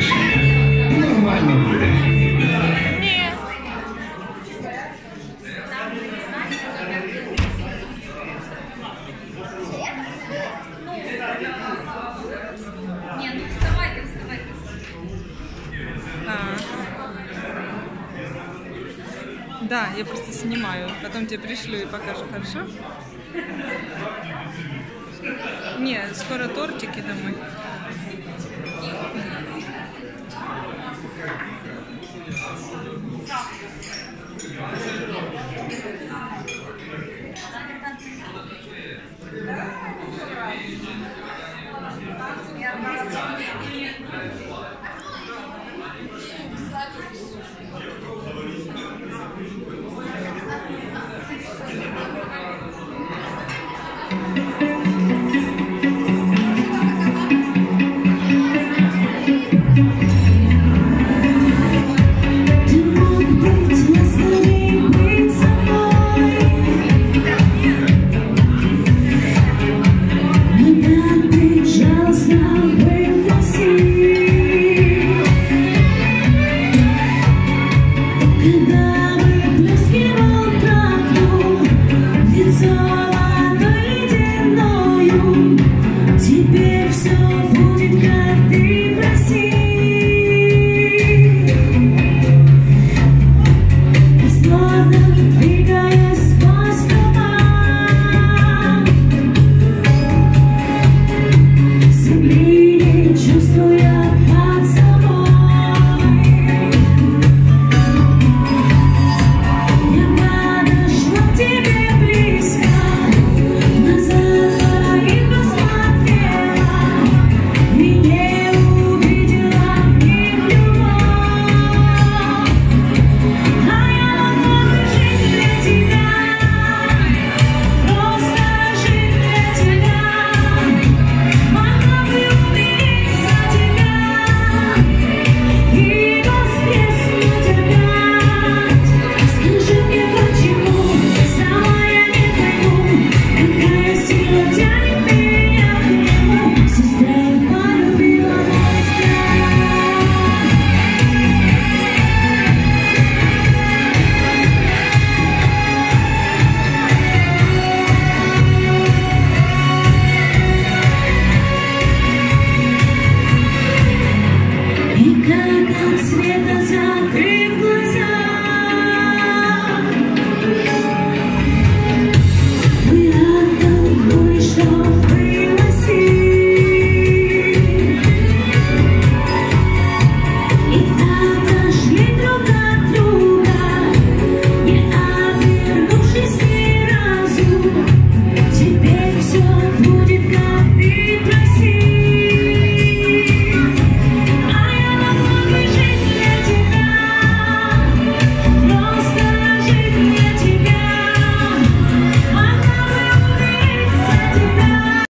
Слушай, нормально ну вставайте, вставайте. А. Да, я просто снимаю. Потом тебе пришлю и покажу, хорошо? Не, скоро тортики домой.